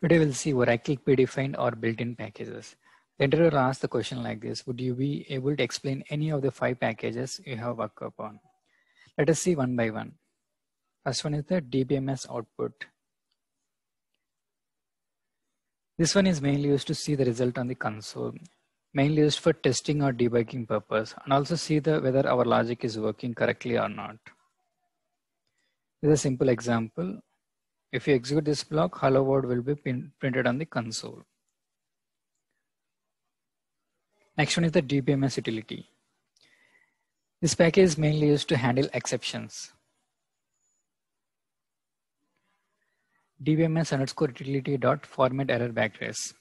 Today we'll see Oracle predefined or built-in packages. The interviewer will ask the question like this, would you be able to explain any of the five packages you have worked upon? Let us see one by one. First one is the DBMS output. This one is mainly used to see the result on the console, mainly used for testing or debugging purpose, and also see the whether our logic is working correctly or not. This is a simple example. If you execute this block, hello world will be printed on the console. Next one is the DBMS utility. This package is mainly used to handle exceptions. dbms underscore utility dot format error backtrace.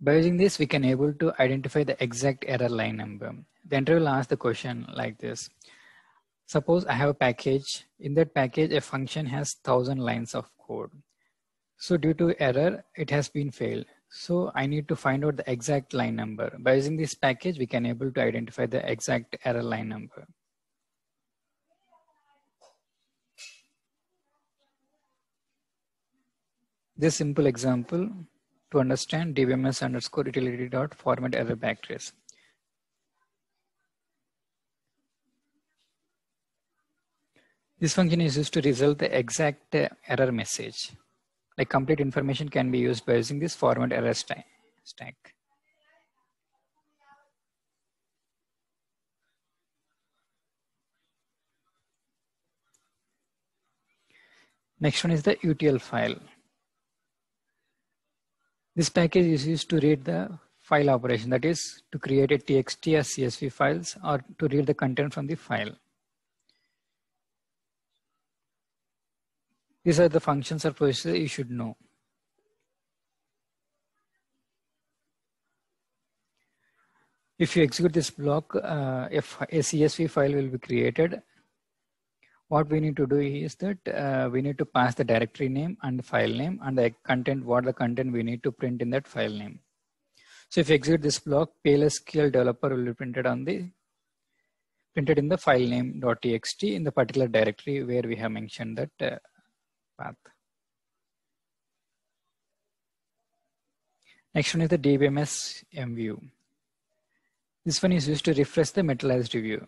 By using this, we can able to identify the exact error line number. The interviewer will ask the question like this. Suppose I have a package. In that package, a function has thousand lines of code. So due to error, it has been failed. So I need to find out the exact line number. By using this package, we can able to identify the exact error line number. This simple example to understand dbms underscore utility dot format error backtrace. This function is used to result the exact uh, error message. Like complete information can be used by using this format error st stack. Next one is the UTL file. This package is used to read the file operation, that is to create a TXT or CSV files or to read the content from the file. These are the functions or processes you should know. If you execute this block, uh, if a CSV file will be created, what we need to do is that uh, we need to pass the directory name and file name and the content, what the content we need to print in that file name. So if you execute this block, PLSQL developer will be printed on the printed in the file name .txt in the particular directory where we have mentioned that uh, path. Next one is the DBMS MView. This one is used to refresh the materialized view.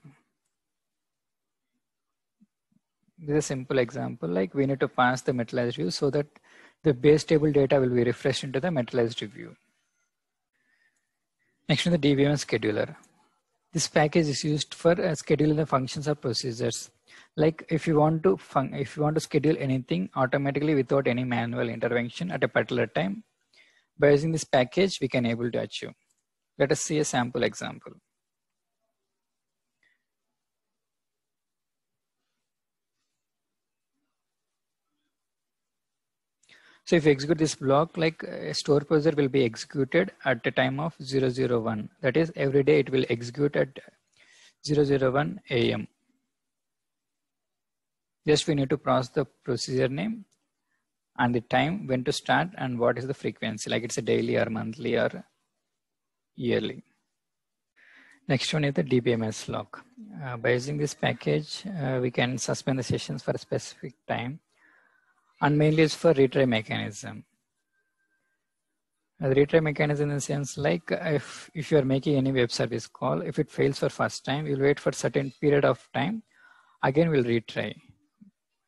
This is a simple example, like we need to pass the materialized view so that the base table data will be refreshed into the materialized view. Next is the DBMS scheduler. This package is used for uh, scheduling the functions or procedures. Like if you want to if you want to schedule anything automatically without any manual intervention at a particular time, by using this package, we can able to achieve. Let us see a sample example. So if you execute this block, like a store procedure will be executed at the time of 001. That is every day it will execute at 001 AM. Just we need to process the procedure name and the time when to start and what is the frequency, like it's a daily or monthly or yearly. Next one is the DBMS lock. Uh, by using this package, uh, we can suspend the sessions for a specific time and mainly it's for retry mechanism. The retry mechanism in the sense like if, if you are making any web service call, if it fails for first time, you'll wait for certain period of time, again we'll retry.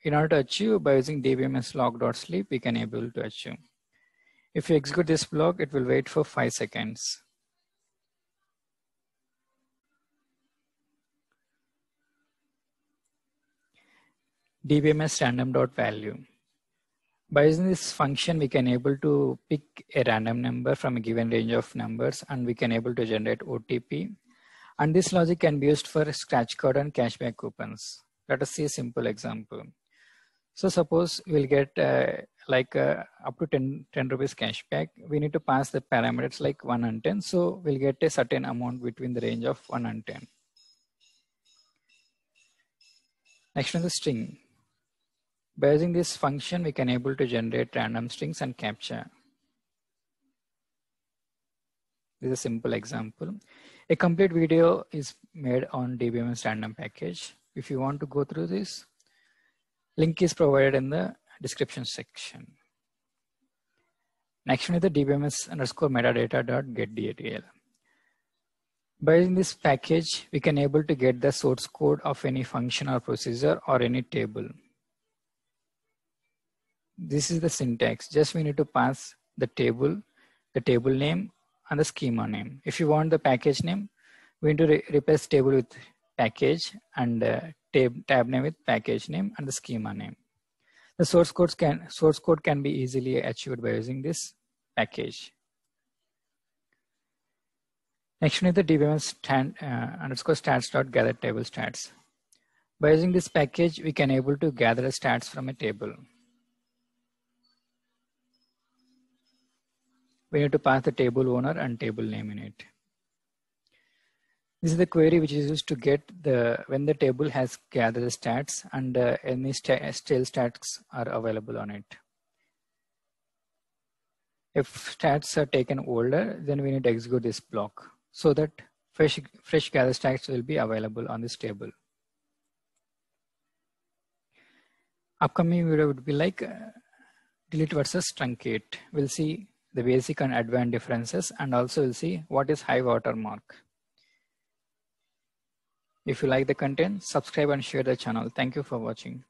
In order to achieve by using dbms lock.sleep, we can able to achieve. If you execute this block, it will wait for five seconds. dbms random dot value by using this function, we can able to pick a random number from a given range of numbers and we can able to generate OTP. And this logic can be used for scratch card and cashback coupons. Let us see a simple example. So suppose we'll get uh, like uh, up to 10, 10 rupees cashback. We need to pass the parameters like 1 and 10. So we'll get a certain amount between the range of 1 and 10. Next one the string. By using this function, we can able to generate random strings and CAPTCHA. This is a simple example. A complete video is made on DBMS random package. If you want to go through this, link is provided in the description section. Next one is the dbms underscore metadata dot get DDL. By using this package, we can able to get the source code of any function or procedure or any table. This is the syntax. Just we need to pass the table, the table name and the schema name. If you want the package name, we need to re replace table with package and uh, tab, tab name with package name and the schema name. The source codes can source code can be easily achieved by using this package. Next we need the dbms stand, uh, underscore stats dot gather table stats. By using this package, we can able to gather the stats from a table. We need to pass the table owner and table name in it. This is the query which is used to get the when the table has gathered the stats and uh, any st stale stats are available on it. If stats are taken older, then we need to execute this block so that fresh, fresh gather stats will be available on this table. Upcoming video would be like uh, delete versus truncate. We'll see the basic and advanced differences and also we'll see what is high watermark. If you like the content, subscribe and share the channel. Thank you for watching.